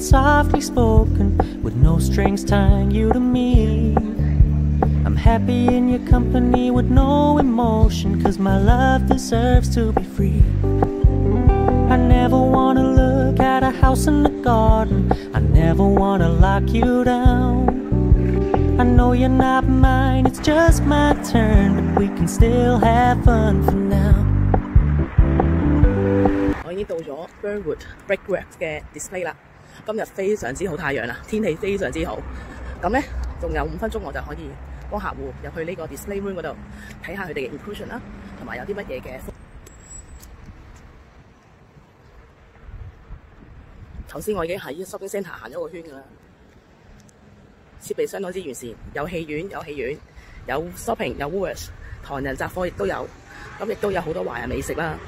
softly spoken with no strings tying you to me. I'm happy in your company with no emotion, cause my love deserves to be free. I never wanna look at a house in the garden, I never wanna lock you down. I know you're not mine, it's just my turn, but we can still have fun for now. 我已經到咗 Burwood Brickworks 嘅 display 了。今日非常之好太陽啦，天氣非常之好。咁咧，仲有五分鐘我就可以幫客戶入去呢個 display room 嗰度睇下佢哋嘅 inclusion 啦，同埋有啲乜嘢嘅。頭先我已經喺 shopping centre 行咗個圈㗎啦，設備相當之完善，有戲院有戲院，有 shopping 有 w o o l s 唐人雜貨亦都有，咁亦都有好多華人美食啦。